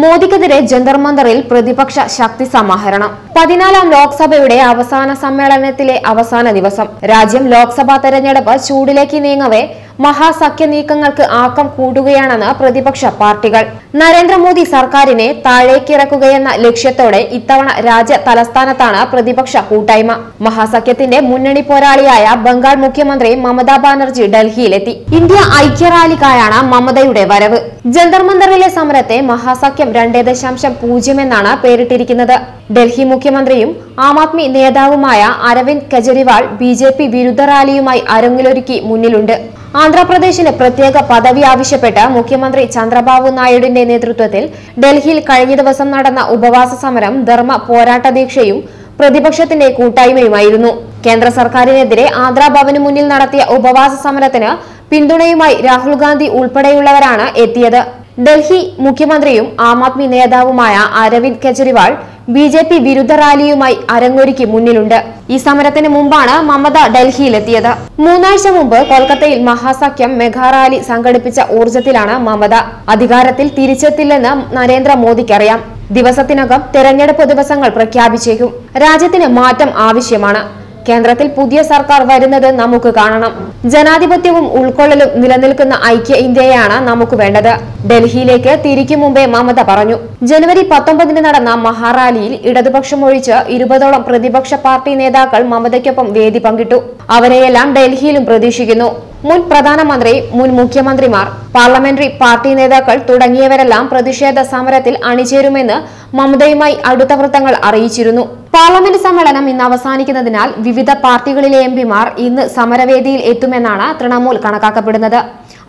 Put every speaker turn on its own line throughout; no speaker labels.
മോദിക്കെതിരെ ജന്തർമന്ദറിൽ പ്രതിപക്ഷ ശക്തി സമാഹരണം. പതിനാലാം ലോക്സഭയുടെ അവസാന സമ്മേളനത്തിലെ അവസാന ദിവസം രാജ്യം ലോക്സഭാ തെരഞ്ഞെടുപ്പ് ചൂടിലേക്ക് നീങ്ങവേ മഹാസഖ്യ നീക്കങ്ങൾക്ക് ആക്കം കൂടുകയാണെന്ന് പ്രതിപക്ഷ പാർട്ടികൾ. നരേന്ദ്രമോദി സർക്കാരിനെ താഴേക്കിറക്കുകയെന്ന ലക്ഷ്യത്തോടെ ഇത്തവണ രാജ്യ തലസ്ഥാനത്താണ് പ്രതിപക്ഷ കൂട്ടായ്മ. മഹാസഖ്യത്തിന്റെ മുന്നണി പോരാളിയായ ബംഗാൾ മുഖ്യമന്ത്രി മമതാ ബാനർജി ഡൽഹിയിലെത്തി. ഇന്ത്യ ഐക്യറാലിക്കായാണ് മമതയുടെ വരവ്. ജന്തർ മന്ദറിലെ സമരത്തെ മഹാസഖ്യം രണ്ടേ ദശാംശം പൂജ്യം എന്നാണ് പേരിട്ടിരിക്കുന്നത്. ഡൽഹി മുഖ്യമന്ത്രിയും ആം ആദ്മി നേതാവുമായ Arvind Kejriwal B J P വിരുദ്ധ റാലിയുമായി അരങ്ങിലൊരുക്കി മുന്നിലുണ്ട്. ആന്ധ്രാപ്രദേശിന് പ്രത്യേക പദവി ആവശ്യപ്പെട്ട് മുഖ്യമന്ത്രി ചന്ദ്രബാബു നായിഡുവിന്റെ നേതൃത്വത്തിൽ ഡൽഹിയിൽ കഴിഞ്ഞ ദിവസം നടന്ന ഉപവാസ സമരം ധർമ്മ പോരാട്ട ദീക്ഷയും പ്രതിപക്ഷത്തിന്റെ കൂട്ടായ്മയുമായിരുന്നു. കേന്ദ്ര സർക്കാരിനെതിരെ ആന്ധ്രാഭവന് മുന്നിൽ നടത്തിയ ഉപവാസ സമരത്തിന് പിന്തുണയുമായി രാഹുൽ ഗാന്ധി ഉൾപ്പെടെയുള്ളവരാണ് എത്തിയത്. ഡൽഹി മുഖ്യമന്ത്രിയും ആം ആദ്മി നേതാവുമായ Arvind Kejriwal B J P വിരുദ്ധ റാലിയുമായി അരങ്ങൊരുക്കി മുന്നിലുണ്ട്. ഈ സമരത്തിന് മുമ്പാണ് മമത ഡൽഹിയിലെത്തിയത്. മൂന്നാഴ്ച മുമ്പ് കൊൽക്കത്തയിൽ മഹാസഖ്യം മെഗാ റാലി സംഘടിപ്പിച്ച ഊർജത്തിലാണ് മമത. അധികാരത്തിൽ തിരിച്ചെത്തില്ലെന്ന് നരേന്ദ്രമോദിക്കറിയാം. ദിവസത്തിനകം തെരഞ്ഞെടുപ്പ് ദിവസങ്ങൾ പ്രഖ്യാപിച്ചേക്കും. രാജ്യത്തിന് മാറ്റം ആവശ്യമാണ്. കേന്ദ്രത്തിൽ പുതിയ സർക്കാർ വരുന്നത് നമുക്ക് കാണണം. ജനാധിപത്യവും ഉൾക്കൊള്ളലും നിലനിൽക്കുന്ന ഐക്യ ഇന്ത്യയാണ് നമുക്ക് വേണ്ടത്. ഡൽഹിയിലേക്ക് തിരിക്കും മുമ്പേ മമത പറഞ്ഞു. ജനുവരി പത്തൊമ്പതിന് നടന്ന മഹാറാലിയിൽ ഇടതുപക്ഷം ഒഴിച്ച് ഇരുപതോളം പ്രതിപക്ഷ പാർട്ടി നേതാക്കൾ മമതയ്ക്കൊപ്പം വേദി പങ്കിട്ടു. അവരെയെല്ലാം ഡൽഹിയിലും പ്രതീക്ഷിക്കുന്നു. മുൻ പ്രധാനമന്ത്രി മുൻ മുഖ്യമന്ത്രിമാർ പാർലമെന്ററി പാർട്ടി നേതാക്കൾ തുടങ്ങിയവരെല്ലാം പ്രതിഷേധ സമരത്തിൽ അണിചേരുമെന്ന് മമതയുമായി അടുത്ത വൃത്തങ്ങൾ അറിയിച്ചിരുന്നു. പാർലമെന്റ് സമ്മേളനം ഇന്ന് അവസാനിക്കുന്നതിനാൽ വിവിധ പാർട്ടികളിലെ എംപിമാർ ഇന്ന് സമരവേദിയിൽ എത്തുമെന്നാണ് തൃണമൂൽ കണക്കാക്കപ്പെടുന്നത്.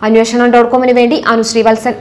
അന്വേഷണം ഡോട്ട് കോമിന് വേണ്ടി അനുശ്രീ വത്സൻ